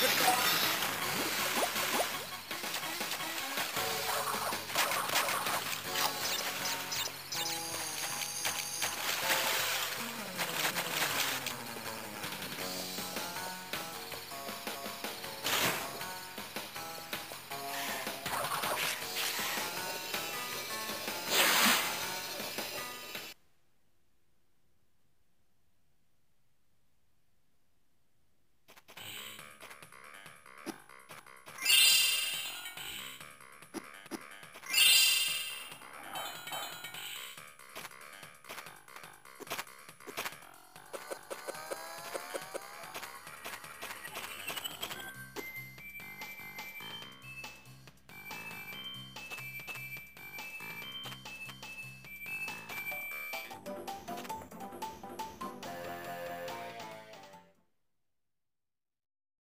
good Goodbye.